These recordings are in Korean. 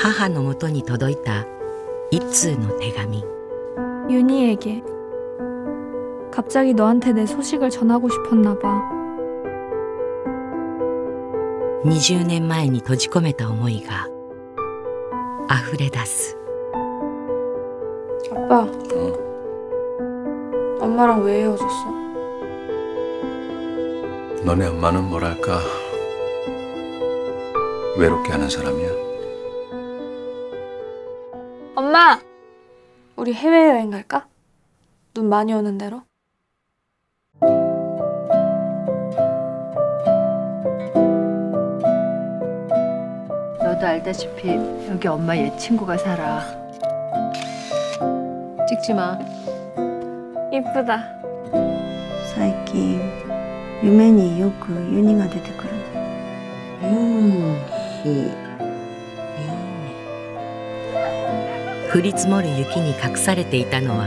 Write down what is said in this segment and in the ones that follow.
母のもとに届いた一通の手紙 윤희에게 갑자기 너한테 내 소식을 전하고 싶었나 봐. 20年前に閉じ込めた思いが溢れ出す 아빠, 응. 엄마랑 왜 헤어졌어? 너네 엄마는 뭐랄까 외롭게 하는 사람이야. 엄마! 우리 해외여행 갈까? 눈 많이 오는 대로? 너도 알다시피 여기 엄마 옛 친구가 살아. 찍지 마. 이쁘다. 最近夢によくユニが出てくるの 降り積もる雪に隠されていたのは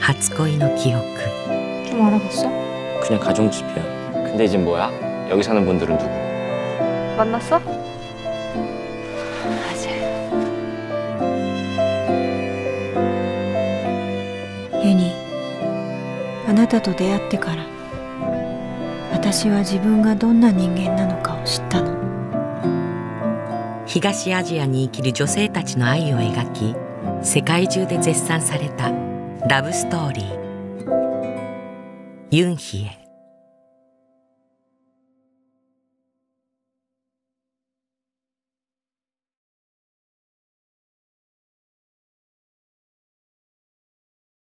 初恋の記憶 좀 알아봤어? 그냥 가정집이야. 근데 이젠 뭐야? 여기 사는 분들은 누구? 만났어? 맞아. ユニあなたと出会ってから私は自分がどんな人間なのかを知ったの 東アジアに生きる女性たちの愛を描き世界中で絶賛されたラブストーリー。ユンヒエ。